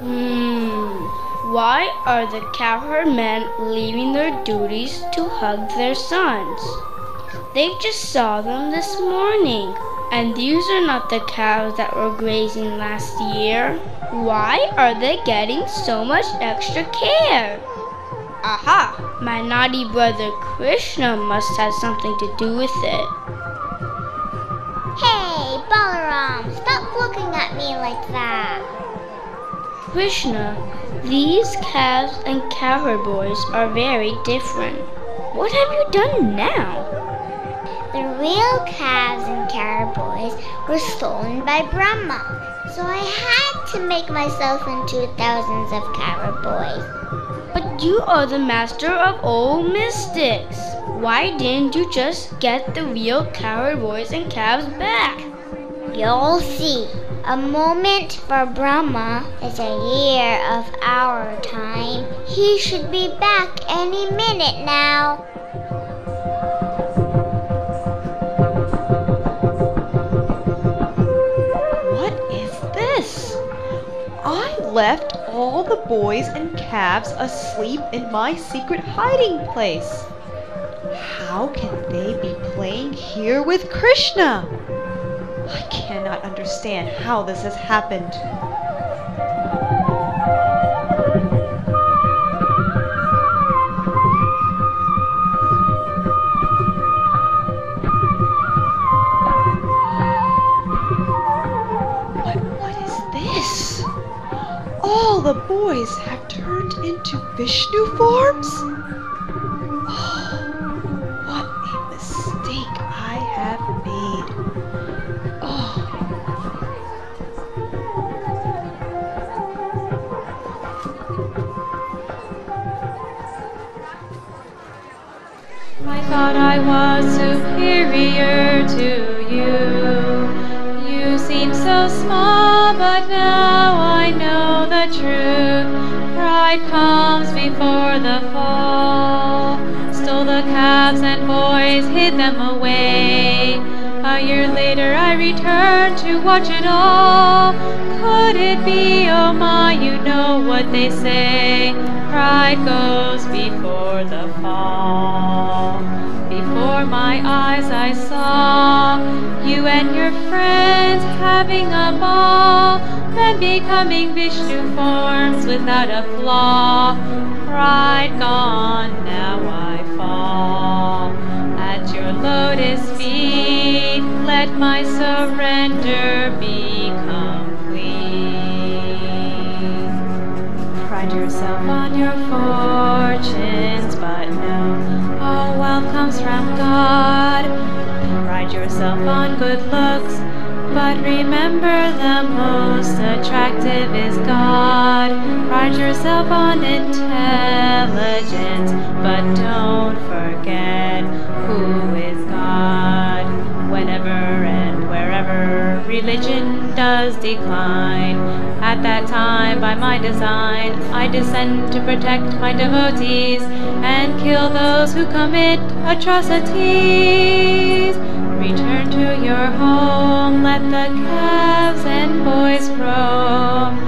Hmm. Why are the cowherd men leaving their duties to hug their sons? They just saw them this morning. And these are not the cows that were grazing last year. Why are they getting so much extra care? Aha! My naughty brother Krishna must have something to do with it. Hey, Balaram, stop looking at me like that. Krishna, these calves and cowherd boys are very different. What have you done now? The real calves and cowherd boys were stolen by Brahma, so I had to make myself into thousands of cowherd boys. But you are the master of all mystics. Why didn't you just get the real cowherd boys and calves back? You'll see. A moment for Brahma is a year of our time. He should be back any minute now. What is this? I left all the boys and calves asleep in my secret hiding place. How can they be playing here with Krishna? I cannot understand how this has happened. What is this? All the boys have turned into Vishnu forms? Oh, thought I was superior to you. You seem so small, but now I know the truth. Pride comes before the fall. Stole the calves and boys, hid them away. A year later I returned to watch it all. Could it be, oh my, you know what they say. Pride goes before the fall. My eyes I saw you and your friends having a ball, then becoming Vishnu forms without a flaw. Pride gone, now I fall at your lotus feet. Let my surrender be complete. Pride yourself on your no, comes from God. Pride yourself on good looks, but remember the most attractive is God. Pride yourself on intelligence, but don't forget who religion does decline, at that time by my design I descend to protect my devotees and kill those who commit atrocities. Return to your home, let the calves and boys roam,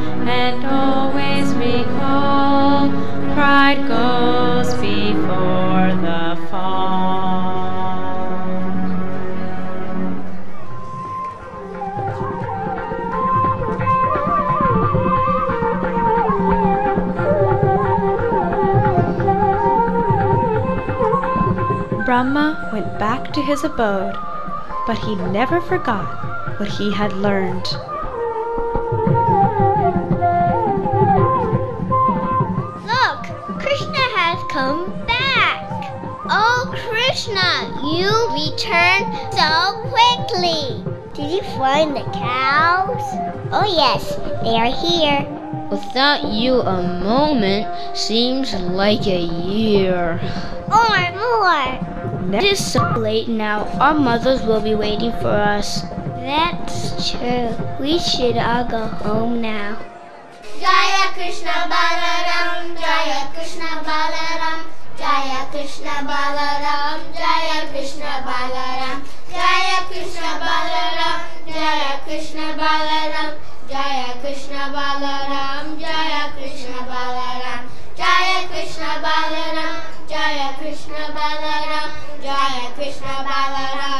Brahma went back to his abode, but he never forgot what he had learned. Look, Krishna has come back. Oh, Krishna, you returned so quickly. Did you find the cows? Oh, yes, they are here. Without you, a moment seems like a year. More, more. It is so late now. Our mothers will be waiting for us. That's true. We should all go home now. Jaya Krishna Balaram, Jaya Krishna Balaram, Jaya Krishna Balaram, Jaya Krishna Balaram, Jaya Krishna Balaram, Jaya Krishna Balaram, Jaya Krishna Balaram, Jaya Krishna Balaram, Jaya Krishna Balaram, Jaya Krishna Balaram. Jaya Krishna Balaram.